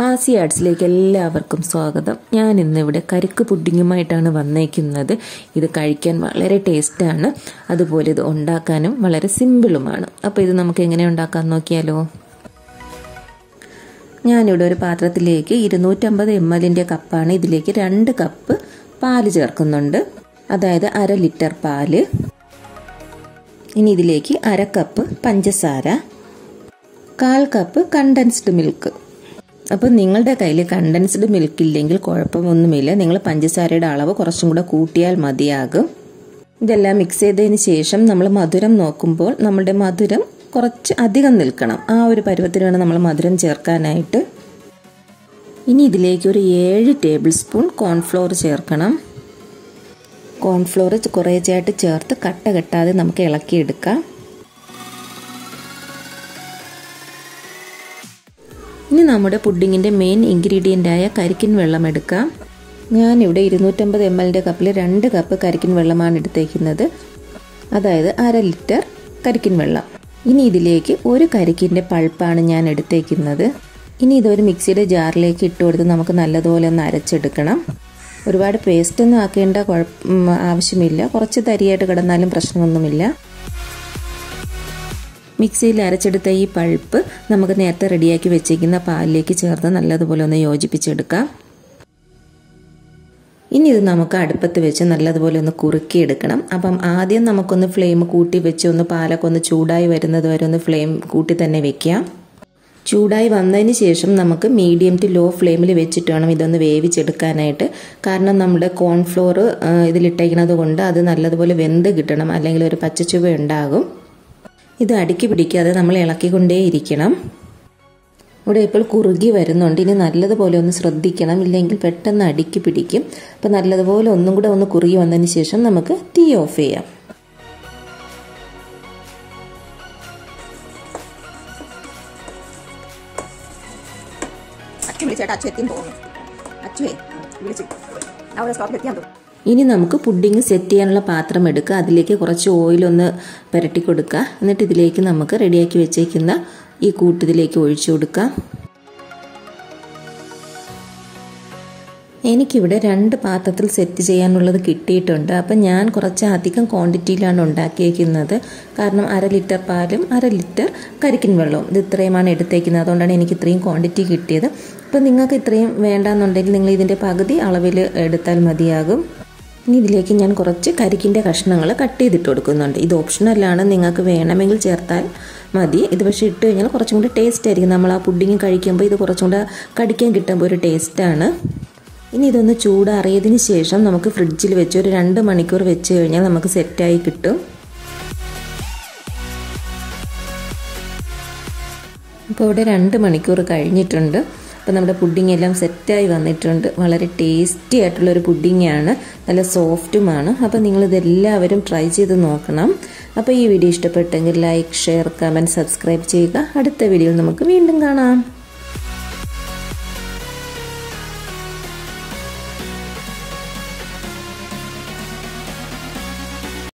ആസി ആർട്സിലേക്ക് എല്ലാവർക്കും സ്വാഗതം. ഞാൻ ഇന്നിവിടെ കരിക്ക് പുഡിങ്ങുമായിട്ടാണ് വന്നേക്കുന്നത്. ഇത് കഴിക്കാൻ വളരെ ടേസ്റ്റാണ്. അതുപോലെ ഇത് ഉണ്ടാക്കാനും വളരെ സിമ്പിളുമാണ്. അപ്പോൾ ഇത് നമുക്ക് എങ്ങനെ ഉണ്ടാക്കാൻ നോക്കിയാലോ? ഞാനിവിടെ ഒരു പാത്രത്തിലേക്ക് ഇരുന്നൂറ്റമ്പത് എം എല്ലിന്റെ കപ്പാണ് ഇതിലേക്ക് രണ്ട് കപ്പ് പാൽ ചേർക്കുന്നുണ്ട്. അതായത് അര ലിറ്റർ പാൽ. ഇനി ഇതിലേക്ക് അര കപ്പ് പഞ്ചസാര. കാൽ കപ്പ് കണ്ടൻസ്ഡ് മിൽക്ക് അപ്പോൾ നിങ്ങളുടെ കയ്യിൽ കണ്ടൻസ്ഡ് മിൽക്ക് ഇല്ലെങ്കിൽ കുഴപ്പമൊന്നുമില്ല. നിങ്ങൾ പഞ്ചസാരയുടെ അളവ് കുറച്ചും കൂടെ കൂട്ടിയാൽ മതിയാകും. ഇതെല്ലാം മിക്സ് ചെയ്തതിന് ശേഷം നമ്മൾ മധുരം നോക്കുമ്പോൾ നമ്മുടെ മധുരം കുറച്ച് അധികം നിൽക്കണം. ആ ഒരു പരുവത്തിന് വേണം നമ്മൾ മധുരം ചേർക്കാനായിട്ട്. ഇനി ഇതിലേക്ക് ഒരു ഏഴ് ടേബിൾ സ്പൂൺ കോൺഫ്ലോർ ചേർക്കണം. കോൺഫ്ലോർ കുറേച്ചായിട്ട് ചേർത്ത് കട്ട കെട്ടാതെ നമുക്ക് ഇളക്കിയെടുക്കാം. ഇനി നമ്മുടെ പുഡിങ്ങിന്റെ മെയിൻ ഇൻഗ്രീഡിയന്റായ കരിക്കിൻ വെള്ളം എടുക്കാം. ഞാനിവിടെ ഇരുന്നൂറ്റമ്പത് എം എല്ലിന്റെ കപ്പിൽ രണ്ട് കപ്പ് കരിക്കിൻ വെള്ളമാണ് എടുത്തേക്കുന്നത്. അതായത് അര ലിറ്റർ കരിക്കിൻ വെള്ളം. ഇനി ഇതിലേക്ക് ഒരു കരിക്കിന്റെ പൾപ്പാണ് ഞാൻ എടുത്തേക്കുന്നത്. ഇനി ഇതൊരു മിക്സിയുടെ ജാറിലേക്ക് ഇട്ട് കൊടുത്ത് നമുക്ക് നല്ലതുപോലെ ഒന്ന് അരച്ചെടുക്കണം. ഒരുപാട് പേസ്റ്റ് ഒന്നും ആക്കേണ്ട കുഴപ്പം ആവശ്യമില്ല. കുറച്ച് തരിയായിട്ട് കിടന്നാലും പ്രശ്നമൊന്നുമില്ല. മിക്സിയിൽ അരച്ചെടുത്ത ഈ പൾപ്പ് നമുക്ക് നേരത്തെ റെഡിയാക്കി വെച്ചേക്കുന്ന പാലിലേക്ക് ചേർത്ത് നല്ലതുപോലെ ഒന്ന് യോജിപ്പിച്ചെടുക്കാം. ഇനി ഇത് നമുക്ക് അടുപ്പത്ത് വെച്ച് നല്ലതുപോലെ ഒന്ന് കുറുക്കിയെടുക്കണം. അപ്പം ആദ്യം നമുക്കൊന്ന് ഫ്ലെയിം കൂട്ടി വെച്ച് ഒന്ന് പാലൊക്കെ ഒന്ന് ചൂടായി വരുന്നത് വരെ ഒന്ന് ഫ്ലെയിം കൂട്ടി തന്നെ വെക്കാം. ചൂടായി വന്നതിന് ശേഷം നമുക്ക് മീഡിയം ടു ലോ ഫ്ലെയിമിൽ വെച്ചിട്ട് വേണം ഇതൊന്ന് വേവിച്ചെടുക്കാനായിട്ട്. കാരണം നമ്മുടെ കോൺഫ്ലോർ ഇതിലിട്ടേക്കുന്നത് കൊണ്ട് അത് നല്ലതുപോലെ വെന്ത് കിട്ടണം. അല്ലെങ്കിൽ ഒരു പച്ചച്ചുവ ഉണ്ടാകും. ഇത് അടുക്കി പിടിക്കാതെ നമ്മൾ ഇളക്കിക്കൊണ്ടേയിരിക്കണം. ഇവിടെ ഇപ്പോൾ കുറുകി വരുന്നുണ്ട്. ഇനി നല്ലതുപോലെ ഒന്ന് ശ്രദ്ധിക്കണം. ഇല്ലെങ്കിൽ പെട്ടെന്ന് അടുക്കി പിടിക്കും. അപ്പോൾ നല്ലതുപോലെ ഒന്നും കൂടെ ഒന്ന് കുറുകി വന്നതിന് ശേഷം നമുക്ക് തീ ഓഫ് ചെയ്യാം. അച്ഛൻ വിളിച്ചേട്ടാ അച്ഛൻ എത്തിയും പോകുന്നു. അച്ഛേ വിളിച്ചു. അവിടെ സ്റ്റോപ്പിൽ എത്തിയാൻ തോന്നുന്നു ഇനി നമുക്ക് പുഡിങ് സെറ്റ് ചെയ്യാനുള്ള പാത്രം എടുക്കുക. അതിലേക്ക് കുറച്ച് ഓയിലൊന്ന് പുരട്ടി കൊടുക്കുക. എന്നിട്ട് ഇതിലേക്ക് നമുക്ക് റെഡിയാക്കി വെച്ചേക്കുന്ന ഈ കൂട്ടിതിലേക്ക് ഒഴിച്ചു കൊടുക്കാം എനിക്കിവിടെ രണ്ട് പാത്രത്തിൽ സെറ്റ് ചെയ്യാനുള്ളത് കിട്ടിയിട്ടുണ്ട്. അപ്പം ഞാൻ കുറച്ച് അധികം ക്വാണ്ടിറ്റിയിലാണ് ഉണ്ടാക്കിയേക്കുന്നത്. കാരണം അര ലിറ്റർ പാലും അര ലിറ്റർ കരിക്കിൻ വെള്ളവും ഇത് ഇത്രയുമാണ് എടുത്തേക്കുന്നത്. അതുകൊണ്ടാണ് എനിക്ക് ഇത്രയും ക്വാണ്ടിറ്റി കിട്ടിയത്. അപ്പം നിങ്ങൾക്ക് ഇത്രയും വേണ്ടാന്നുണ്ടെങ്കിൽ നിങ്ങൾ ഇതിന്റെ പകുതി അളവിൽ എടുത്താൽ മതിയാകും. ഇനി ഇതിലേക്ക് ഞാൻ കുറച്ച് കരിക്കിന്റെ കഷ്ണങ്ങൾ കട്ട് ചെയ്തിട്ട് കൊടുക്കുന്നുണ്ട്. ഇത് ഓപ്ഷണലാണ് നിങ്ങൾക്ക് വേണമെങ്കിൽ ചേർത്താൽ മതി. ഇത് പക്ഷേ ഇട്ട് കഴിഞ്ഞാൽ കുറച്ചും കൂടി ടേസ്റ്റ് ആയിരിക്കും. നമ്മൾ ആ പുഡിങ് കഴിക്കുമ്പോൾ ഇത് കുറച്ചും കൂടെ കടിക്കാൻ കിട്ടുമ്പോൾ ഒരു ടേസ്റ്റാണ് ഇനി ഇതൊന്ന് ചൂടാറിയതിന് ശേഷം നമുക്ക് ഫ്രിഡ്ജിൽ വെച്ച് ഒരു രണ്ട് മണിക്കൂർ വെച്ച് കഴിഞ്ഞാൽ നമുക്ക് സെറ്റായി കിട്ടും. ഇപ്പോൾ ഇവിടെ രണ്ട് മണിക്കൂർ കഴിഞ്ഞിട്ടുണ്ട്. അപ്പോൾ നമ്മുടെ പുഡിംഗ് എല്ലാം സെറ്റായി വന്നിട്ടുണ്ട്. വളരെ ടേസ്റ്റി ആയിട്ടുള്ള ഒരു പുഡിംഗാണ് നല്ല സോഫ്റ്റുമാണ് അപ്പോൾ നിങ്ങളിതെല്ലാവരും ട്രൈ ചെയ്ത് നോക്കണം. അപ്പോൾ ഈ വീഡിയോ ഇഷ്ടപ്പെട്ടെങ്കിൽ ലൈക്ക് ഷെയർ കമന്റ് സബ്സ്ക്രൈബ് ചെയ്യുക. അടുത്ത വീഡിയോയിൽ നമുക്ക് വീണ്ടും കാണാം.